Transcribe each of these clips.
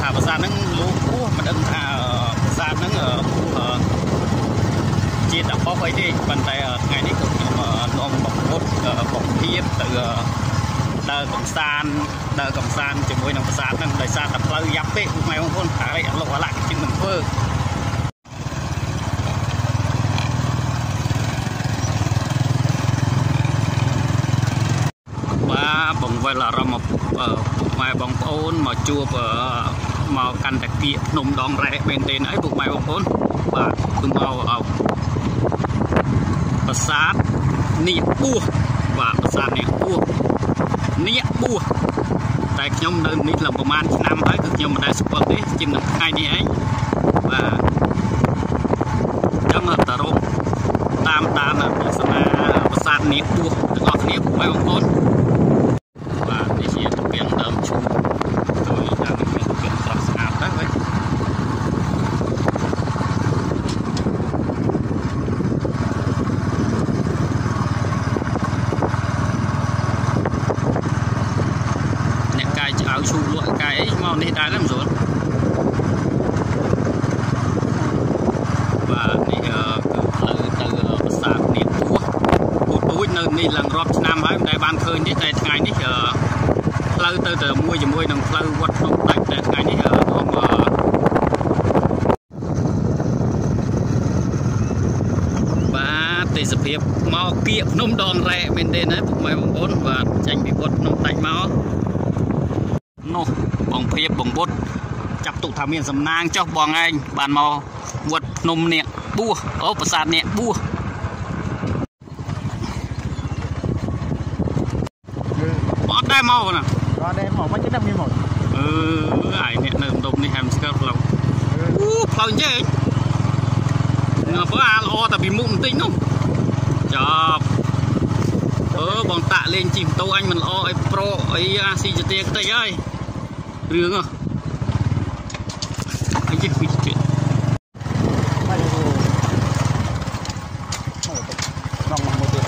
ថាប្រាសាទហ្នឹងលោកពោះមិនដឹងថាប្រាសាទហ្នឹងជាតបោះអីទេប៉ុន្តែថ្ងៃនេះខ្ញុំនាំបងប្អូនបងធៀបទៅដើរកំសាន្តដើរកំសាន្តជាមួយនឹងប្រាសាទហ្នឹងដោយសារតែផ្លូវយ៉ាប់ពេកពុកម៉ែបងប្អូនហើយអលុកអលាក់ជាងមិនធ្វើបាទបង្វិលអារម្មណ៍ពុក ម៉ែបងប្អូនមកជួបមកកាន់តាគៀកភ្នំដងរ៉ែមែនទេអីពុកម៉ែបងប្អូនបាទគឺមកប្រាសាទនាគបួសបាទប្រាសាទនាគបួសនាគបួសតែខ្ញុំនៅនេះឡើងប្រហែលឆ្នាំហើយគឺខ្ញុំមិនដែលស្គាល់ទេជាងនឹងថ្ងៃនេះឯងបាទចឹងតរោតាមតាមទស្សនាប្រាសាទនាគបួសទាំងអស់គ្នាបងប្អូនបាទនេះជាទំពាំងដើមឈូកទៅតាមនេះទំពាំងស្រស់ស្អាតដែរវិញៅឈូលក់កាយអីមកនេះដែរមិនស្រួលបាទនេះគឺផ្លូវទៅប្រាសាទនាងពោះពូទូចនៅនេះឡើងរាប់ឆ្នាំហើយមិនដែលបានឃើញទេតែថ្ងៃនេះផ្លូវទៅទៅមួយជាមួយនឹងផ្លូវវត្តភ្នំដាច់តែថ្ងៃនេះខ្ញុំបាទទេសភាពមកគៀកភ្នំដងរ៉ែ មែនទេណាពុកម៉ែបងប្អូនបាទចាញ់ពីវត្តភ្នំដាច់មកនោះបងភៀបបងបុតចាប់ទុកថាមានសំណាងចុះបងឯងបានមកវត្តភ្នំនាគបួសអូប្រាសាទនាគបួសអត់ដែរមកណាអត់ដែរមកមិនចិត្តមានមកអឺអាយអ្នកនៅម្ដុំនេះហាមស្គាល់ផ្លូវអូផ្លូវចេះងើបអាល្អតែពីមុខបន្តិចនោះចាប់ អឺបងតាក់លេងជិះម៉ូតូអញមិនល្អអីប្រូអីអាស៊ីចទាតិចហើយរឿងហ៎អីជិះពីទៀតមកទៅមកមកទៀត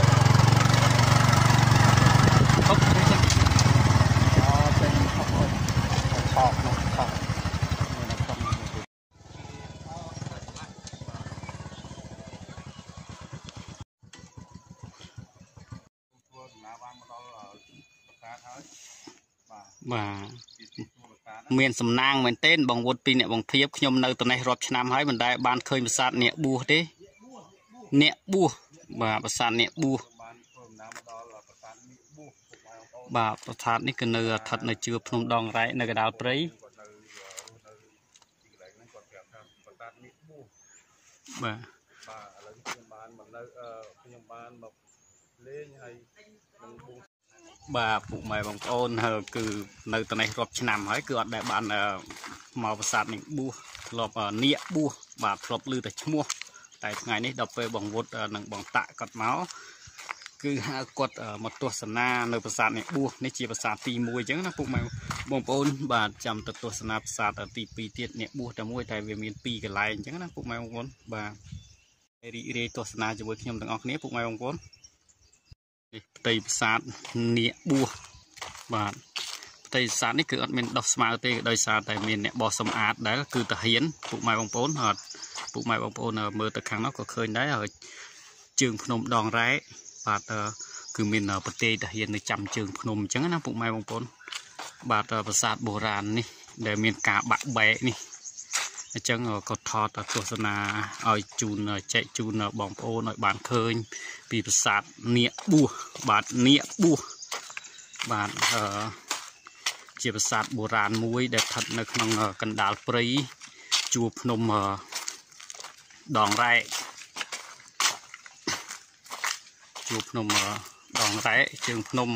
ហុកអត់ចេញហុកថោកនោះថោកបាទ មានសំណាងមែនទែនបងវុតពីអ្នកបងធៀបខ្ញុំនៅត្នេះរាប់ឆ្នាំហើយមិនដែលបានឃើញប្រាសាទអ្នកបួសទេអ្នកបួសបាទប្រាសាទអ្នកបួសបាទប្រាសាទនេះគឺនៅស្ថិតនៅជឿភ្នំដងរ៉ែនៅកណ្ដាលព្រៃបាទបាទឥឡូវខ្ញុំបានមកនៅខ្ញុំបានមកលេងហើយនឹងបួង បាទពុកម៉ែបងប្អូនគឺនៅត្នេះរាប់ឆ្នាំហើយគឺអត់ដែលបានមកប្រាសាទនេះបួសធ្លាប់នៀកបួសបាទធ្លាប់ឮតែឈ្មោះតែថ្ងៃនេះដល់ពេលបងវុតនិងបងតាក់គាត់មកគឺហៅគាត់មកទស្សនានៅប្រាសាទនេះបួសនេះជាប្រាសាទទី1អញ្ចឹងណាពុកម៉ែបងប្អូនបាទចាំទៅទស្សនាប្រាសាទទី2ទៀតនេះបួសតែមួយតែវាមាន2កន្លែងអញ្ចឹងណាពុកម៉ែបងប្អូនបាទរីករាយទស្សនាជាមួយខ្ញុំទាំងអស់គ្នាពុកម៉ែបងប្អូននេះ ផ្ទៃប្រាសាទនៀកបួសបាទផ្ទៃប្រាសាទនេះគឺអត់មានដោះស្មៅទេដោយសារតែមានអ្នកបោះសម្អាតដែលគឺតាហ៊ានពុកម៉ែបងប្អូនអត់ពុកម៉ែបងប្អូនមើលទៅខាងនោះក៏ឃើញដែរហើយជើងភ្នំដងរ៉ែបាទគឺមានប្រទេសតាហ៊ាននៅចាំជើងភ្នំអញ្ចឹងណាពុកម៉ែបងប្អូនបាទប្រាសាទបុរាណនេះដែលមានការបាក់បែកនេះ អញ្ចឹងក៏ថតទស្សនាឲ្យជូនចែកជូនបងប្អូនឲ្យបានឃើញ ពីប្រាសាទនៀកបួសបាទនៀកបួសបាទអឺជាប្រាសាទបុរាណមួយ ដែលស្ថិតនៅក្នុងកណ្ដាលព្រៃជួរភ្នំដងរ៉ែជួរភ្នំអឺដងរ៉ែជើងភ្នំ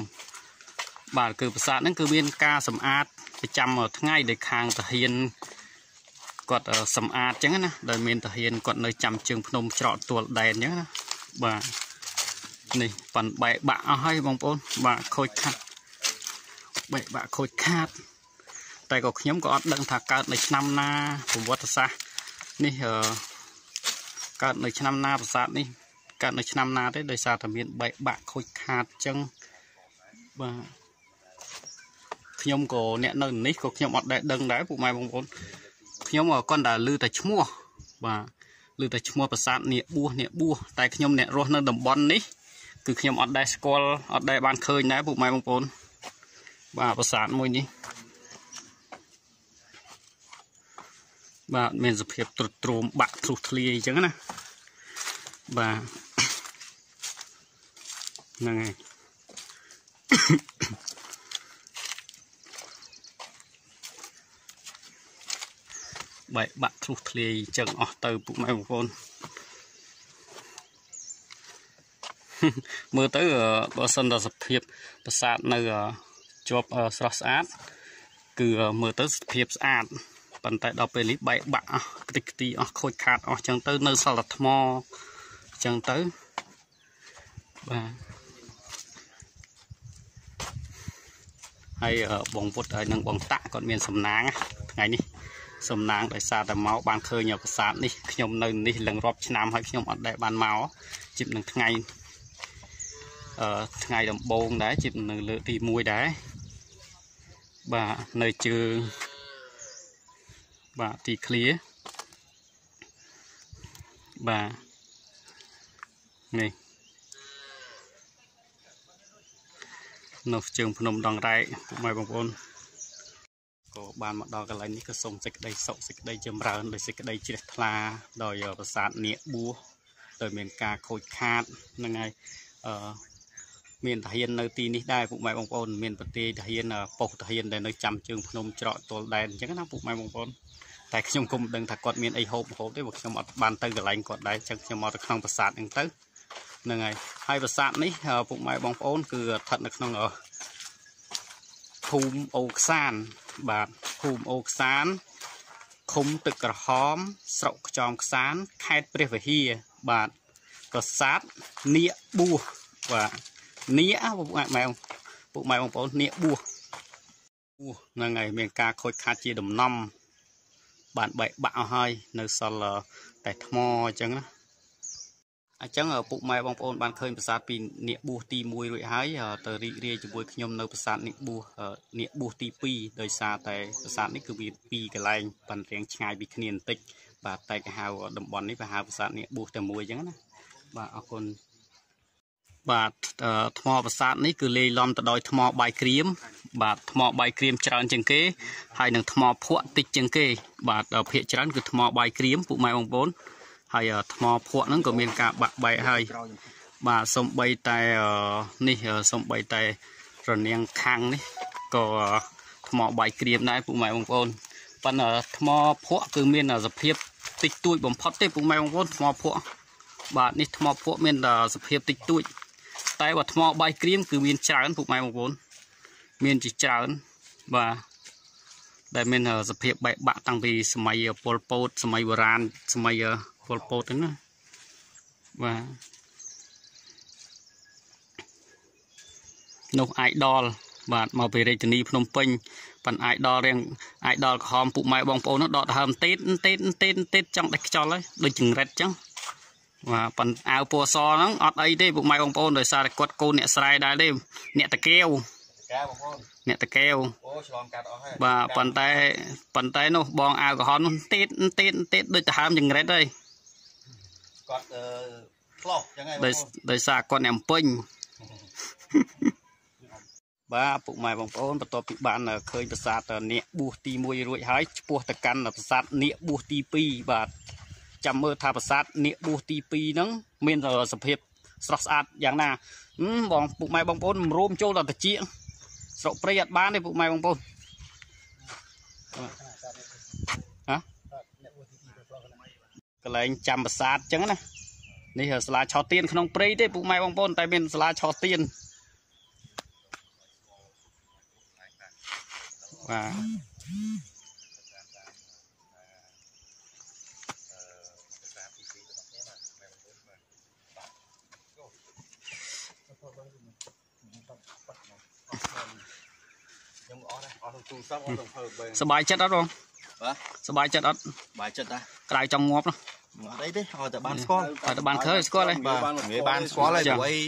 បាទគឺប្រាសាទហ្នឹងគឺមានការសម្អាតប្រចាំថ្ងៃដោយខាងតាហាន គាត់សម្អាតអញ្ចឹងណាដោយមានតាហានគាត់នៅចាំជើងភ្នំច្រកទួលដែនអញ្ចឹងណាបាទនេះប៉ាន់បែកបាក់អស់ហើយបងប្អូនបាទខូចខាត់បែកបាក់ខូចខាតតែក៏ខ្ញុំក៏អត់ដឹងថាកើតនៅឆ្នាំណាប្រវត្តិសាស្ត្រនេះអឺកើតនៅឆ្នាំណាប្រាសាទនេះកើតនៅឆ្នាំណាទេដោយសារតែមានបែកបាក់ខូចខាតអញ្ចឹងបាទខ្ញុំក៏អ្នកនៅនេះក៏ខ្ញុំអត់ដែលដឹងដែរពុកម៉ែបងប្អូន ខ្ញុំក៏គាត់តែឮតែឈ្មោះបាទឮតែឈ្មោះប្រាសាទនាគបួសនាគបួសតែខ្ញុំអ្នករស់នៅតំបន់នេះគឺខ្ញុំអត់ដែលស្គាល់អត់ដែលបានឃើញដែរពុកម៉ែបងប្អូនបាទប្រាសាទមួយនេះបាទមានសភាពទ្រុឌទ្រោមបាក់ធ្លុះធ្លាយអញ្ចឹងណាបាទហ្នឹងហើយ បែកបាក់ធ្លុះធ្លាយអញ្ចឹងអស់ទៅពុកម៉ែបងប្អូនមើលទៅបើសិនតែសភាពប្រាសាទនៅជាប់ស្រស់ស្អាត គឺមើលទៅសភាពស្អាតប៉ុន្តែដល់ពេលនេះបែកបាក់អស់ខ្ទេចខ្ទីអស់ខូចខាតអស់ចឹងទៅនៅសល់តែថ្មចឹងទៅបាទហើយបងពុតហើយនឹងបងតាក់គាត់មានសំណាងថ្ងៃនេះ សំណាងដោយសារតែមកបានឃើញប្រាសាទនេះខ្ញុំនៅនេះលឹងរាប់ឆ្នាំហើយខ្ញុំអត់ដែលបានមកជិបនឹងថ្ងៃអឺថ្ងៃដំបូងដែរជិបនៅលើកទី1ដែរបាទនៅជើងបាទទីឃ្លាបាទនេះនៅជើងភ្នំដងរ៉ែកពុកម៉ែបងប្អូន ក៏បានមកដល់កន្លែងនេះក៏សូមសេចក្តីសុខសេចក្តីចម្រើនដោយសេចក្តីជ្រះថ្លា ដោយប្រាសាទនាគបួសដោយមានការខូចខាតហ្នឹងហើយអឺមានទាហាននៅទីនេះដែរពុកម៉ែបងប្អូនមានប្រទេសទាហានប៉ុស្តិ៍ទាហានដែលនៅចាំជើងភ្នំច្រកទល់ដែនអញ្ចឹងណាពុកម៉ែបងប្អូនតែខ្ញុំគុំដឹងថាគាត់មានអីហូបហូបទេព្រោះខ្ញុំអត់បានទៅកន្លែងគាត់ដែរអញ្ចឹងខ្ញុំមកទៅក្នុងប្រាសាទហ្នឹងទៅហ្នឹងហើយហើយប្រាសាទនេះពុកម៉ែបងប្អូនគឺស្ថិតនៅក្នុងភូមិអូខ្សាន បាទភូមិអូខ្សានឃុំទឹកក្រហម ស្រុកខ្ចោមខ្សាន ខេត្តព្រះវិហារបាទប្រាសាទនាគបួសបាទនាគពុកម៉ែពុកម៉ែបងប្អូននាគបួសបួសហ្នឹងហើយមានការខូចខាតជាដំណំបានបែកបាក់អស់ហើយនៅសល់តែថ្មអញ្ចឹងណា អញ្ចឹងពុកម៉ែបងប្អូនបានឃើញប្រាសាទពីនាគបួសទី1រួចហើយទៅរីករាយជាមួយខ្ញុំនៅប្រាសាទនាគបួសនាគបួសទី2ដោយសារតែប្រាសាទនេះគឺវាពីរកន្លែងប៉ុន្តែឆ្ងាយពីគ្នាបន្តិចបាទតែគេហៅតំបន់នេះគេហៅប្រាសាទនាគបួសតែមួយអញ្ចឹងណាបាទអរគុណបាទថ្មប្រាសាទនេះគឺលេីឡំទៅដោយថ្មបាយក្រៀមបាទថ្មបាយក្រៀមច្រើនជាងគេហើយនឹងថ្មភក់តិចជាងគេ បាទភាគច្រើនគឺថ្មបាយក្រៀមពុកម៉ែបងប្អូន ហើយថ្មភក់ហ្នឹងក៏មានការបាក់បែកហើយបាទសំបីតែនេះសំបីតែរនាងខាងនេះក៏ថ្មបាយក្រៀមដែរពុកម៉ែបងប្អូនប៉ុន្តែថ្មភក់គឺមានសភាពតិចតួចបំផុតទេពុកម៉ែបងប្អូនថ្មភក់បាទនេះថ្មភក់មានសភាពតិចតួច តែបើថ្មបាយក្រៀមគឺមានច្រើនពុកម៉ែបងប្អូនមានជាច្រើនបាទដែលមានសភាពបែកបាក់តាំងពីសម័យពលពតសម័យបុរាណសម័យ ពលពតហ្នឹងណាបាទនោះអាយដលបាទមកពីរាជធានីភ្នំពេញប៉ាន់អាយដលរៀងអាយដលក្រហមពុកម៉ែបងប្អូននោះដកដង្ហើមតេតតេតតេតតេតចង់ដាច់ខ្យល់ហើយដូចចង្រិតចឹងបាទប៉ុន្តែអាវពណ៌សហ្នឹងអត់អីទេពុកម៉ែបងប្អូនដោយសារតែគាត់កូនអ្នកស្រែដែរទេអ្នកតាកែវកែបងប្អូនអ្នកតាកែវអូឆ្លងកាត់អស់ហើយបាទប៉ុន្តែប៉ុន្តែនោះបងអាវក្រហមនោះតេតតេតតេតដូចដង្ហើមចង្រិតហើយ គាត់អឺឆ្លោះចឹងហើយដោយដោយសារគាត់អ្នកអំពេញបាទពុកម៉ែបងប្អូនបន្ទាប់ពីបានឃើញប្រាសាទនាគបួសទី1រួចហើយឆ្ពោះទៅកាន់ប្រាសាទនាគបួសទី2បាទចាំមើលថាប្រាសាទនាគបួសទី2ហ្នឹងមានសភាពស្រស់ស្អាតយ៉ាងណាបងពុកម៉ែបងប្អូនរួមចូលដល់តិចស្រុកព្រៃអត់បានទេពុកម៉ែបងប្អូនហ៎ កន្លែងចាំប្រាសាទអញ្ចឹងណា នេះសាលាឆោទៀនក្នុងព្រៃទេពុកម៉ែបងប្អូនតែមានសាលាឆោទៀនបាទសบายចិត្តអត់បង បាទ សบายចិត្តអត់ បាយចិត្តតា ក្រៅចង់ងាប់នោះ អត់អីទេឲ្យតែបានស្គាល់ឲ្យតែបានឃើញស្គាល់ហើយបាទនិយាយបានស្គាល់ហើយចា៎ព្រោះអី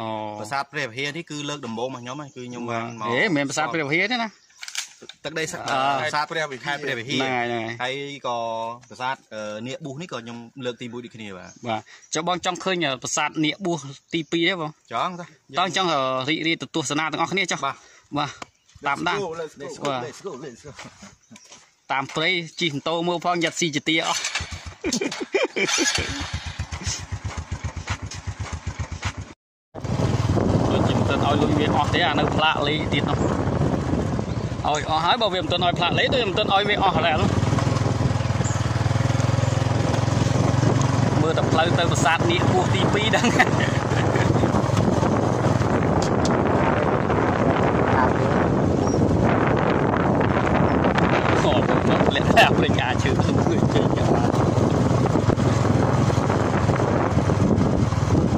អូប្រាសាទព្រះវិហារនេះគឺលើកដំបូងរបស់ខ្ញុំហ្នឹងគឺខ្ញុំបាបានទមកហេមិនមែនប្រាសាទព្រះវិហារទេណាទឹកដីសាអឺប្រាសាទព្រះវិហារព្រះវិហាហ្នឹងរហើយហ្នឹងហើយហើយក៏ប្រាសាទអឺនាគប៊ូសនេះក៏ខ្ញុំលើកទី1ដូចគ្នាបាទបាទចុះបងចង់ឃើញប្រាសាទនាគបួសទី2ទេបងចង់តាតោះអញ្ចឹងរីករាយទៅទស្សនាទាំងអស់គ្នាចុះបាទបាទតាមដាន Let's go Let's go Let's go តាមព្រៃជិះម៉ូតូមើលផងយ៉ាត់ស៊ីជាទាអស់ ដូចជាមិនទាន់ឲ្យលុយវាអស់ទេអានៅផ្លាកលេទៀតនោះឲ្យអស់ហើយបើវាមិនទាន់ឲ្យផ្លាកលេទៅមិនទាន់ឲ្យវាអស់ដែរមើលតែផ្លូវទៅប្រាសាទនាគពោះទី2ហ្នឹងអូខ្ញុំលាក់តែព្រឹងអាចជឿទៅជិះយ៉ាងណា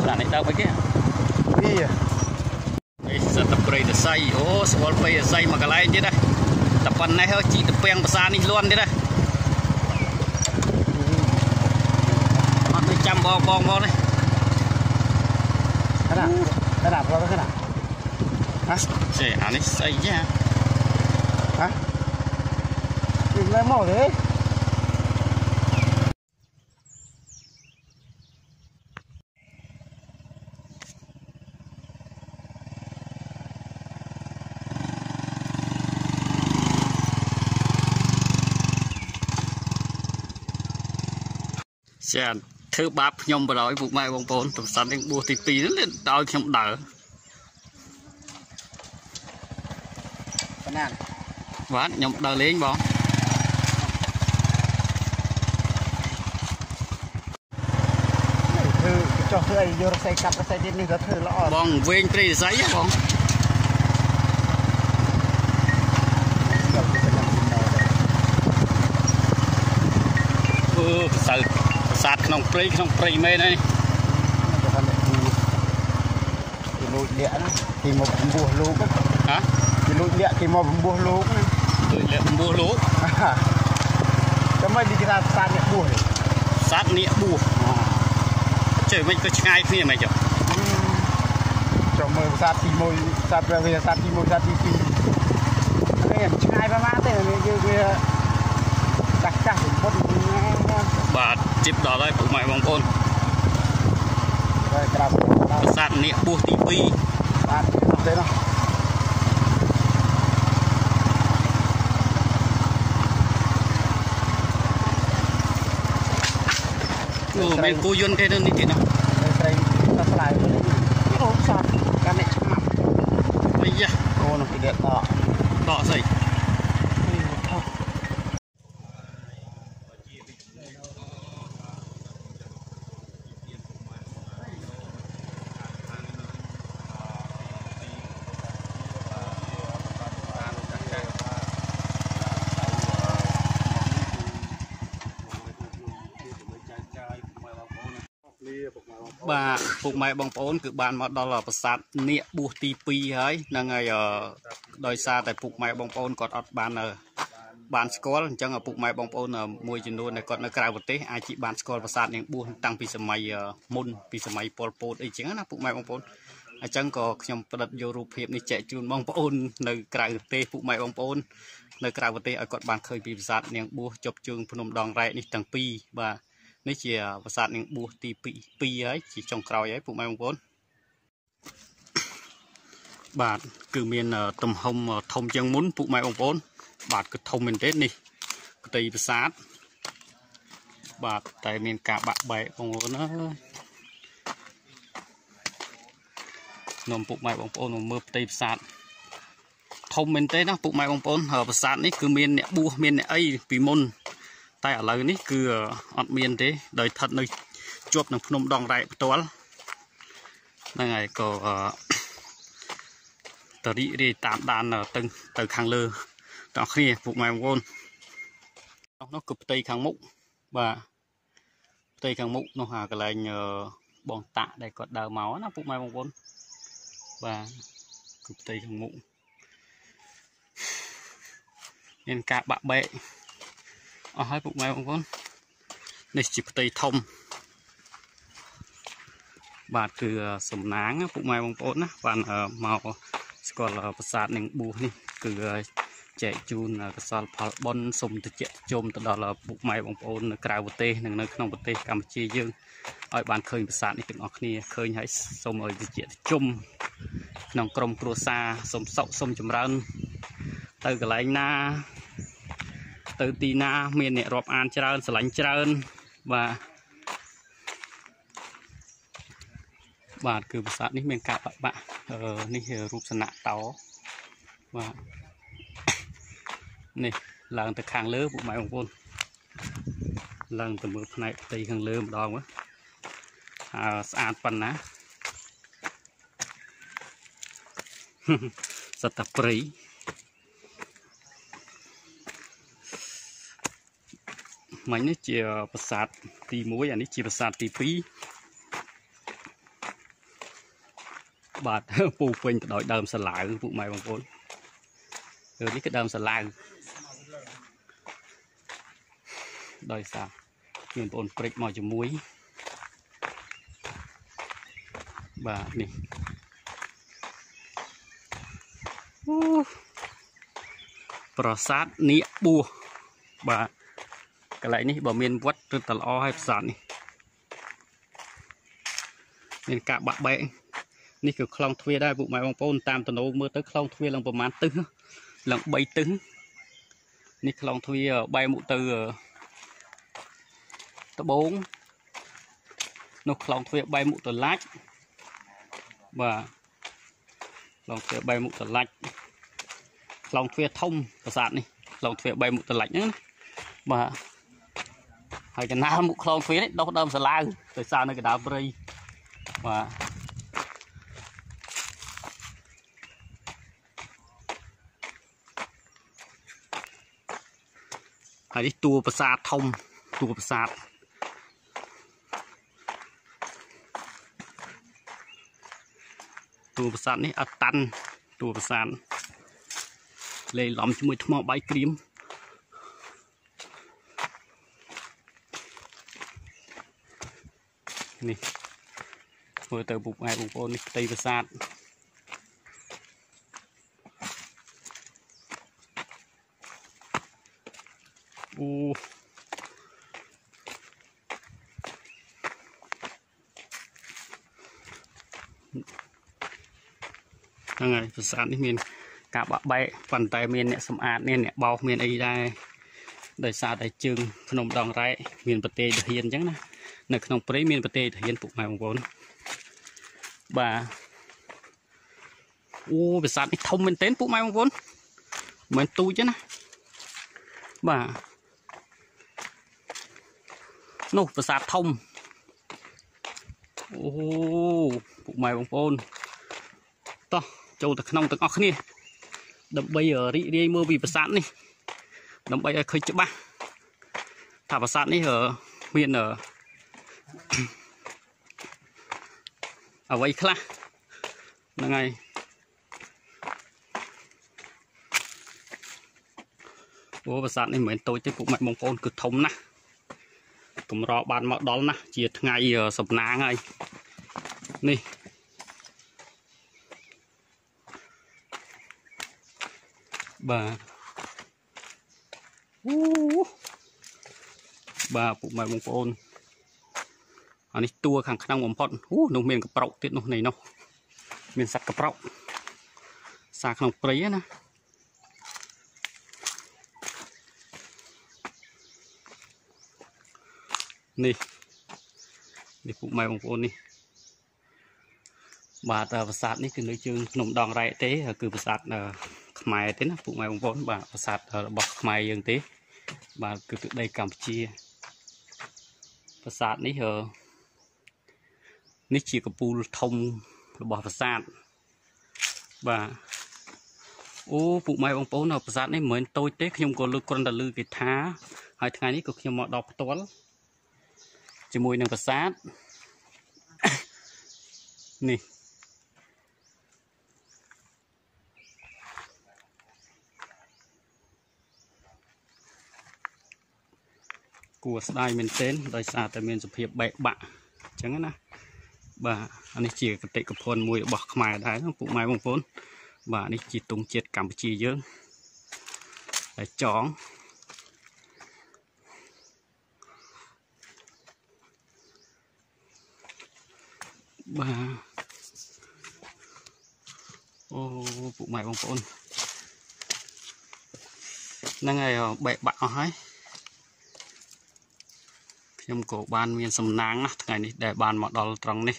ចានេះដើរไปគេ វា នេះសិតតែព្រៃតសៃអូស្គា ល់ព្រៃតសៃមកកន្លែងទៀតណាតែប៉ុណ្ណេះហ៎ជីកតពាំងភាសានេះលន់ទៀតណាអត់ដូចចាំបងបងមកនេះខណៈខណៈប្រខណៈចេះអានេះស្អីចាពីលើមកទេ ចាធ្វើបាបខ្ញុំបណ្ដោយពុកម៉ែបងប្អូនប្រសិនទាំងបួសទី2ហ្នឹងដល់ខ្ញុំដើរខណៈបាទខ្ញុំដើរលេងបងធ្វើចុះធ្វើអីយករស័យកាប់រស័យទៀតនេះក៏ធ្វើល្អបងវែងព្រៃតសៃហ៎បងអឺប្រសើរ ប្រាសាទក្នុងព្រៃក្នុងព្រៃមែនហើយគេលួចលាក់ណាគេមកបំពោះលោកហ៎គេលួចលាក់គេមកបំពោះលោកណាដូចលាក់បួសលោកចាំមិននិយាយថាសានអ្នកបួសនេះសត្វនាគបួសចេះមិនក៏ឆ្ងាយគ្នាមិនចុះចាំមើលសាទទី1សាទព្រះវិហារសាទទី1សាទទី2នេះឆ្ងាយប្រហែលទេនេះគឺវាចាស់ចាស់បំផុតបាទ ជីបដល់ហើយពុកម៉ែបងប្អូនហើយក្រាបដល់ប្រាសាទនាគបួសទី2សាទទេនោះអូមានគូយន្តទេនៅនេះទៀតណា ស្រីសាស្លាយអូសាទកាន់អ្នកឆ្មាប់ អាយ៉ា អូនោះគេដក ដកស្អី បាទពុកម៉ែបងប្អូនគឺបានមកដល់ប្រាសាទនាគបួសទី2ហើយហ្នឹងហើយអឺដោយសារតែពុកម៉ែបងប្អូនគាត់អត់បានអឺបានស្គាល់អញ្ចឹងឪពុកម៉ែបងប្អូនអឺមួយចំនួនដែលគាត់នៅក្រៅប្រទេសអាចជីបានស្គាល់ប្រាសាទនាងបួសតាំងពីសម័យអឺមុនពីសម័យប៉ុលពតអីចឹងណាពុកម៉ែបងប្អូនអញ្ចឹងក៏ខ្ញុំផ្តិតយករូបភាពនេះចែកជូនបងប្អូននៅក្រៅប្រទេសពុកម៉ែបងប្អូននៅក្រៅប្រទេសឲ្យគាត់បានឃើញពីប្រាសាទនាងបួសជប់ជើងភ្នំដងរ៉ែកនេះទាំងពីរបាទ នេះជាប្រាសាទនាងបួសទី2 2ហើយជាចុងក្រោយហើយពុកម៉ែបងប្អូនបាទគឺមានអឺទំហំអឺធំជាងមុនពុកម៉ែបងប្អូន បាទគឺធំមែនទេនេះផ្ទៃប្រាសាទបាទតែមានការបាក់បែកបងប្អូនអើយខ្ញុំពុកម៉ែបងប្អូនមកមើលផ្ទៃប្រាសាទធំមែនទេណាពុកម៉ែបងប្អូនហើយប្រាសាទនេះគឺមានអ្នកបួសមានអ្នកអីពីមុន តែឥឡូវនេះគឺអឺអត់មានទេដោយស្ថិតនៅជាប់នឹងភ្នំដងរ៉ែផ្ទាល់ហ្នឹងហើយក៏តរីករាយតាមដានទៅទៅខាងលើទាំងគ្នាពុកម៉ែបងប្អូននោះគឺផ្ទៃខាងមុខបាទផ្ទៃខាងមុខនោះអាកន្លែងបងតាក់ដែលគាត់ដើរមកណាពុកម៉ែបងប្អូនបាទគឺផ្ទៃខាងមុខមានការបាក់បែក អស់ហើយពុកម៉ែបងប្អូននេះជាផ្ទៃធំបាទគឺសំណាងពុកម៉ែបងប្អូនណាបានមកស្គាល់ប្រាសាទនឹងបួសនេះគឺចែកជូនកសលផលបុណ្យសូមតិចជុំទៅដល់ពុកម៉ែបងប្អូននៅក្រៅប្រទេសនិងនៅក្នុងប្រទេសកម្ពុជាយើងឲ្យបានឃើញប្រាសាទនេះទាំងអស់គ្នាឃើញហើយសូមឲ្យតិចជុំក្នុងក្រុមគ្រួសារសូមសុខសូមចម្រើនទៅកន្លែងណា ទៅទីណា មានអ្នករាប់អានច្រើនស្រឡាញ់ច្រើនបាទបាទគឺប្រាសាទនេះមានការបាក់បាក់នេះរូបសនៈតោបាទនេះឡើងទៅខាងលើពុកម៉ែបងប្អូនឡើងទៅមើលផ្នែកផ្ទៃខាងលើម្ដងមើលអើស្អាតប៉ុណ្ណាសត្វតាព្រៃ មិញនេះជាប្រាសាទទី1អានេះជាប្រាសាទទី2បាទពូពេញទៅដោយដើមសាឡាវពុកម៉ែបងប្អូននេះគឺដើមសាឡាវដោយសារមានបងប្អូនព្រិចមកជាមួយបាទនេះអូប្រាសាទនាគបួសបាទ កន្លែងនេះបើមានវត្តរឹតតល្អហើយប្រាសាទនេះមានការបាក់បែកនេះគឺខ្លងទ្វារដែរពុកម៉ែបងប្អូនតាមតំណមើលទៅខ្លងទ្វារឡើងប្រហែលទឹះឡើង3ទឹះនេះខ្លងទ្វារបែរមុខទៅត្បូងនោះខ្លងទ្វារបែរមុខទៅឡាច់បាទខ្លងទ្វារបែរមុខទៅឡាច់ខ្លងទ្វារធំប្រាសាទនេះខ្លងទ្វារបែរមុខទៅឡាច់ហ្នឹងណាបាទ ហើយកណ្ដាលមុខខ្លងទ្វារនេះដុះដើមសាឡាវទៅសារនៅកណ្ដាលព្រៃបាទហើយនេះតួប្រាសាទធំតួប្រាសាទតួប្រាសាទនេះអត់តាន់តួប្រាសាទលេឡំជាមួយថ្មបាយក្រៀម នេះមើលទៅពុកឯងបងប្អូននេះផ្ទៃប្រាសាទអូហ្នឹងហើយប្រាសាទនេះមាន ការបាក់បែកប៉ុន្តែមានអ្នកសម្អាតមានអ្នកបោសមានអីដែរដោយសារតែជើងភ្នំដងរ៉ែមានប្រទេសទាហានអញ្ចឹងណា នៅក្នុងព្រៃមានប្រទេសទាហានពុកម៉ែបងប្អូនបាទអូប្រាសាទនេះធំមែនទែនពុកម៉ែបងប្អូនមិនទូចទេណាបាទនោះប្រាសាទធំអូពុកម៉ែបងប្អូនតោះចូលទៅក្នុងទាំងអស់គ្នា ដើម្បីរីករាយមើលពីប្រាសាទនេះ ដើម្បីឲ្យឃើញច្បាស់ថាប្រាសាទនេះមាន អ្វីខ្លះហ្នឹងហើយអូប្រាសាទនេះមិនមែនតូចទេពុកម៉ែបងប្អូនគឺធំណាស់កម្របានមកដល់ណាស់ជាថ្ងៃសំណាងហើយនេះបាទអូបាទពុកម៉ែបងប្អូន អានេះតួខាងក្នុងបំផុតអូនោះមានកប្រោកទៀតនោះនេះនោះមានសត្វកប្រោកសាក្នុងព្រៃណានេះនេះពុកម៉ែបងប្អូននេះបាទប្រាសាទនេះគឺនៅជើងភ្នំដងរ៉ែទេគឺប្រាសាទខ្មែរទេណាពុកម៉ែបងប្អូនបាទប្រាសាទរបស់ខ្មែរយើងទេ បាទគឺទឹកដីកម្ពុជាប្រាសាទនេះ នេះជាកពូលធំរបស់ប្រាសាទបាទអូពុកម៉ែបងប្អូននៅប្រាសាទនេះមិនមែនតូចទេខ្ញុំក៏លើកគ្រាន់តែលើគេថាហើយថ្ងៃនេះក៏ខ្ញុំមកដល់ផ្ទាល់ជាមួយនឹងប្រាសាទនេះគួរស្ដាយមែនទែនដោយសារតែមានសភាពបែកបាក់អញ្ចឹងណា បាទអានេះជាកតិកភណ្ឌមួយរបស់ខ្មែរដែរពុកម៉ែបងប្អូនបាទនេះជាទង់ជាតិកម្ពុជាយើងហើយចងបាទអូពុកម៉ែបងប្អូនហ្នឹងហើយបែកបាក់អស់ហើយ ខ្ញុំក៏បានមានសំណាងណាថ្ងៃនេះដែលបានមកដល់ត្រង់នេះ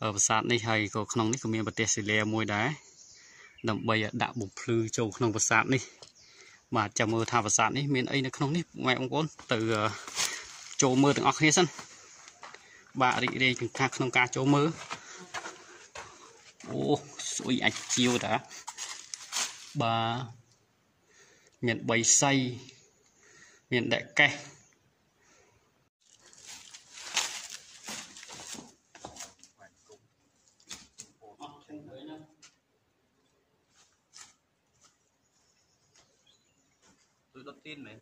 ប្រាសាទនេះហើយក៏ក្នុងនេះក៏មានប្រទេសសិលាមួយដែរដើម្បីដាក់បំភ្លឺចូលក្នុងប្រាសាទនេះបាទចាំមើលថាប្រាសាទនេះមានអីនៅក្នុងនេះម៉ែបងប្អូនទៅចូលមើលទាំងអស់គ្នាសិនបាទរីករាយទាំងថាក្នុងការចូលមើលអូស្អុយអាចជាវតាបាទមាន3សៃមានដែកកេះ ទៀនមែន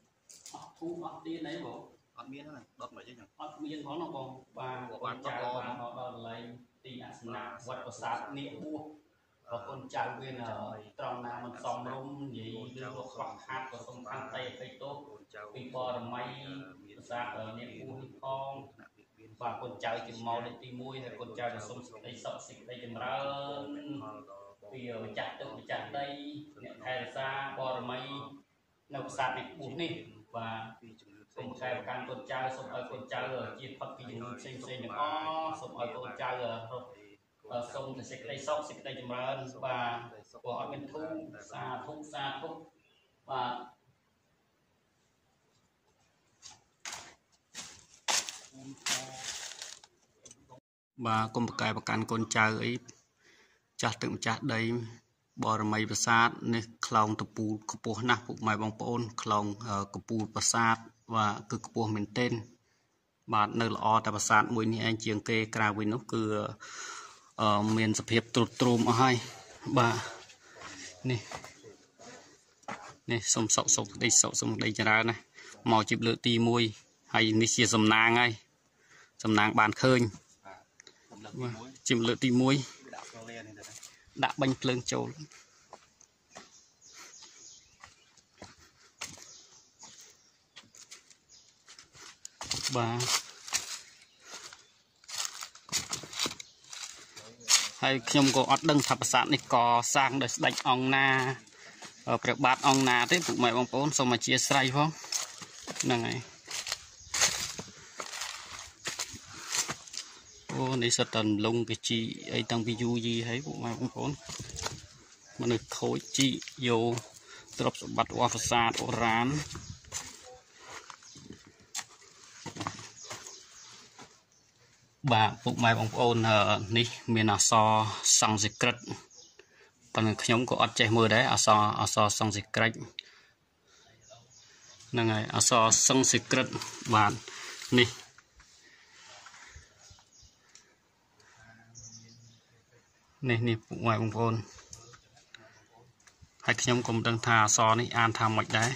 អត់ធូបអត់ទៀនអីបងអត់មានហ្នឹងដុតមកចឹងអត់មានផងណាបងបាទបានចៅបានមកដល់កន្លែងទីអសនៈវត្តប្រាសាទនាគបួសបើកូនចៅវានៅត្រង់ណាមិនសមរម្យនិយាយរឿងខ្វះខាតក៏សូមខន្តីអភ័យទោសកូនចៅពីបរមីប្រាសាទនាគបួសនេះផងថ្នាក់វិទ្យាបាទកូនចៅជាមកលេខទី1ហើយកូនចៅក៏សូមសេចក្តីសុខសេចក្តីចម្រើនផលដល់បងពីម្ចាស់ទឹកម្ចាស់ដីអ្នកថែរក្សាបរមី នៅប្រាសាទនាគបួសនេះបាទពីជំនឿផ្សេសូងមខែប្រកាន់កូនចៅសូមឲ្យកូនចៅជៀសផុតពីជំងឺផ្សេងផ្សេងទាំងអស់សូមឲ្យកូនចៅរស់សូមតែសេចក្តីសុខសេចក្តីចម្រើនបាទក៏អត់មានធូរសាធុសាធុបាទបាទគុំប្រកែប្រកាន់កូនចៅអីចាស់ទឹកម្ចាស់ដី បរមីប្រាសាទនេះខ្លោងតពូលខ្ពស់ណាស់ពុកម៉ែបងប្អូនខ្លោងកពូលប្រាសាទបាទគឺខ្ពស់មែនទែនបាទនៅល្អតែប្រាសាទមួយនេះឯងជាងគេក្រៅវិញនោះគឺអឺមានសភាពទ្រុឌទ្រោមអស់ហើយបាទនេះនេះសុំសុកសុកដីសុកសុំដីច្រើនណាមកជីបលើកទី1ហើយនេះជាសំណាងហើយសំណាងបានឃើញខ្ញុំលើកបាទមួយជីបលើកទី1 ដាក់ក្នុងលាននេះទៅ ដាក់បាញ់ភ្លើងចូលបាទហើយខ្ញុំក៏អត់ដឹងថាប្រាសាទនេះក៏សាងដោយស្ដេចអង្គណាអឺព្រះបាទអង្គណាទេពុកម៉ែបងប្អូនសូមអធិស្ឋានផងហ្នឹងហើយ អូនេះសិតតែរំលងគេជីអីតាំងពីយូរយីហើយពុកម៉ែបងប្អូនមនុស្សខូចជីយកទ្រព្យសម្បត្តិរបស់ប្រាសាទបុរាណបាទពុកម៉ែបងប្អូនអឺនេះ មានអក្សរសង្ស្ក្រឹតប៉ុន្តែខ្ញុំក៏អត់ចេះមើលដែរអក្សរអក្សរសង្ស្ក្រឹតហ្នឹងហើយអក្សរសង្ស្ក្រឹតបាទនេះ នេះនេះពុកម៉ែបងប្អូនហើយខ្ញុំក៏មិនដឹងថាអក្សរនេះអានថាម៉េចដែរ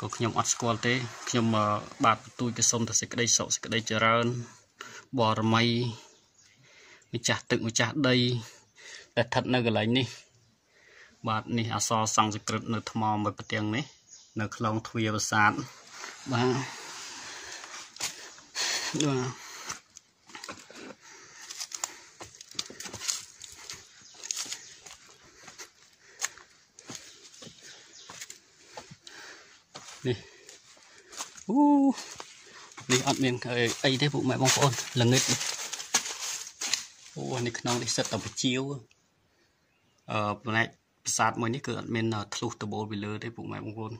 ក៏ខ្ញុំអត់ស្គាល់ទេ ខ្ញុំអឺបាទបន្ទូចទៅសុំតែសេចក្តីសុខសេចក្តីចម្រើនបរមីម្ចាស់ទឹកម្ចាស់ដីដែលស្ថិតនៅកន្លែងនេះ បាទនេះអក្សរសង្ស្ក្រឹតនៅថ្មមួយប្រទាំងនេះ នៅខ្លងទ្វារប្រាសាទបាទបាទ នេះអូនេះអត់មានអីទេពុកម៉ែបងប្អូនល្ងិតអូនេះក្នុងនេះសិតតែបជាវអឺផ្នែកប្រាសាទមួយនេះគឺអត់មានធ្លុះដបូលពីលើទេពុកម៉ែបងប្អូន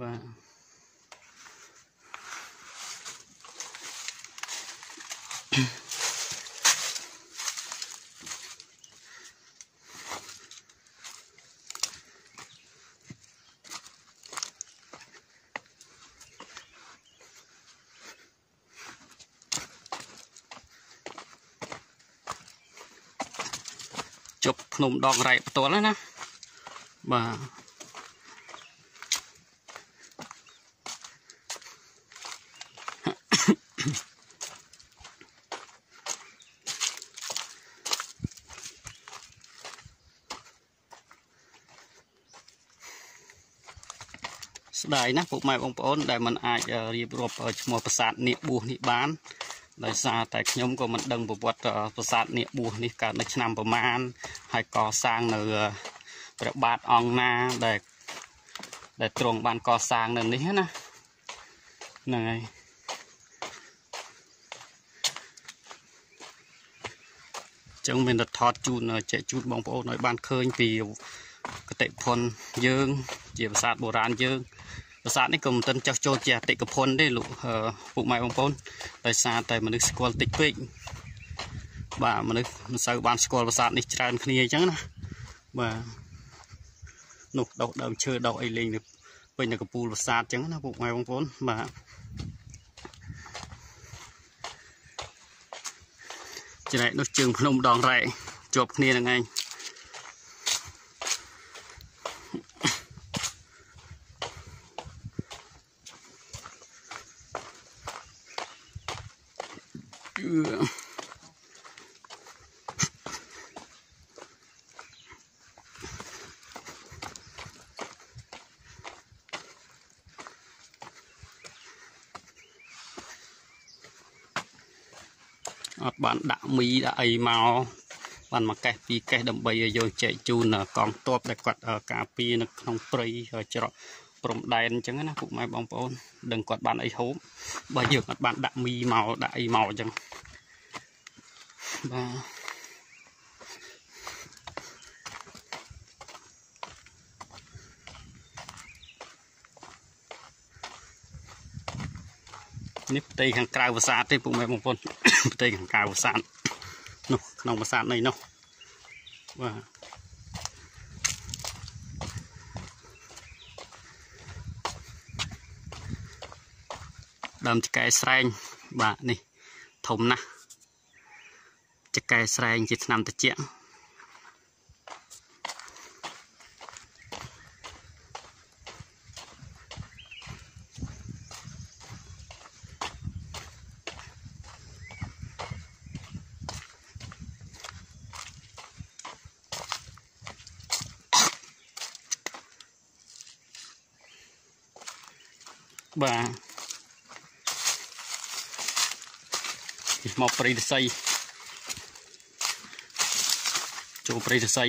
បាទ ជប់ភ្នំដងរ៉ែផ្ទាល់ហើយណាបាទស្ដាយណាស់ពុកម៉ែបងប្អូនដែលมันអាចរៀបរាប់ឈ្មោះប្រាសាទនាគបួសនេះបានដោយសារតែខ្ញុំក៏មិនដឹងប្រវត្តិប្រាសាទនាគបួសនេះកើតនៅឆ្នាំប្រមាណ ហើយកសាងនៅព្រះបាទអង្គណាដែលដែលទ្រង់បានកសាងនៅនេះណាហ្នឹងហើយចឹងមានតែថតជូនចែកជូនបងប្អូនឲ្យបានឃើញពីកតិភុនយើង ជាប្រាសាទបុរាណយើងប្រាសាទនេះក៏មិនទាន់ចោះចូលជាអតិកភុនទេលោកពុកម៉ែបងប្អូនដោយសារតែមនុស្សស្គាល់តិចពេក បាទមនុស្សមិនសូវបានស្គាល់ប្រាសាទនេះច្រើនគ្នាអញ្ចឹងណាបាទនោះដុសដើមឈើដុសអីលេងនៅពេញនៅកពូលប្រាសាទអញ្ចឹងណាពុកម៉ែបងប្អូនបាទចំណែកនោះជើងភ្នំដងរ៉ែជាប់គ្នានឹងឯង មីដាក់អីមកបានមកកេះពីរកេះដើម្បីឲ្យយើងចែកជូនកងទ័ពដែលគាត់ការពារនៅក្នុងព្រៃច្រកព្រំដែនអញ្ចឹងណាពុកម៉ែបងប្អូនដឹងគាត់បានអីហូបបើយើងអត់បានដាក់មីមកដាក់អីមកអញ្ចឹងបាទនេះផ្ទៃខាងក្រៅប្រាសាទទេពុកម៉ែបងប្អូនផ្ទៃខាងក្រៅប្រាសាទនោះ ក្នុងប្រាសាទនៃនោះបាទដើមចកែស្រែងបាទនេះធំណាស់ចកែស្រែងជាឆ្នាំត្រជាក់ បាទមកព្រៃរស័យចូលព្រៃរស័យ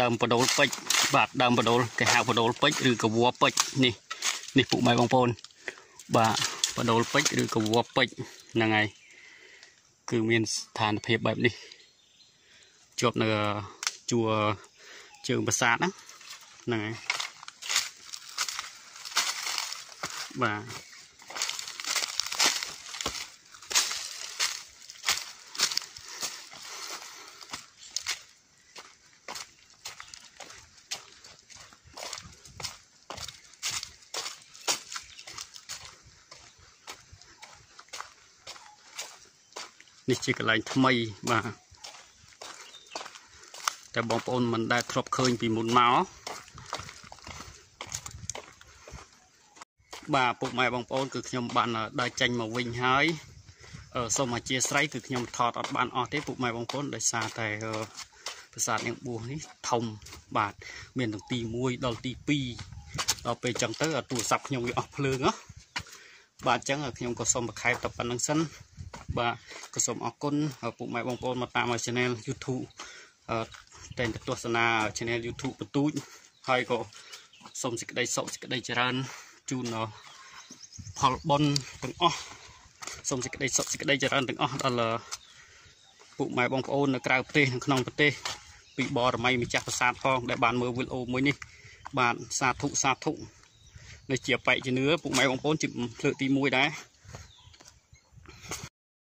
ដើមបដូលពេជ្របាទដើមបដូលគេហៅបដូលពេជ្រឬកវ័ពេជ្រនេះនេះពុកម៉ែបងប្អូន បាទបដូលពេជ្រឬកវ័ពេជ្រហ្នឹងហើយគឺមានស្ថានភាពបែបនេះជាប់នៅជួរជើងប្រាសាទហ្នឹងហើយ បាទនេះជាកន្លែងថ្មីបាទតែបងប្អូនមិនដែលធ្លាប់ឃើញពីមុនមក បាទពុកម៉ែបងប្អូនគឺខ្ញុំបានដើរចេញមកវិញហើយសូមអធិស្ឋានគឺខ្ញុំថតអត់បានអស់ទេពុកម៉ែបងប្អូនដោយសារតែប្រាសាទនាងបួសនេះធំបាទមានទាំងទី1ដល់ទី2ដល់ពេលចឹងទៅទូរស័ព្ទខ្ញុំវាអស់ភ្លើងហ៎បាទអញ្ចឹងខ្ញុំក៏សូមបន្ថែមតែប៉ុណ្្នឹងសិនបាទក៏សូមអរគុណពុកម៉ែបងប្អូនមកតាម Channel YouTube តែងតែទស្សនា Channel YouTube បន្ទូចហើយក៏សូមសេចក្តីសុខសេចក្តីចម្រើន ជូនផលបុណ្យទាំងអស់សូមសេចក្តីសុខសេចក្តីចម្រើនទាំងអស់ដល់ពុកម៉ែបងប្អូននៅក្រៅប្រទេសនិងក្នុងប្រទេសពីបរមីម្ចាស់ប្រាសាទផងដែលបានមើលវីដេអូមួយនេះបាទសាធុសាធុនេះជាបេក្ខជំនឿពុកម៉ែបងប្អូនជាលើកទី1ដែរ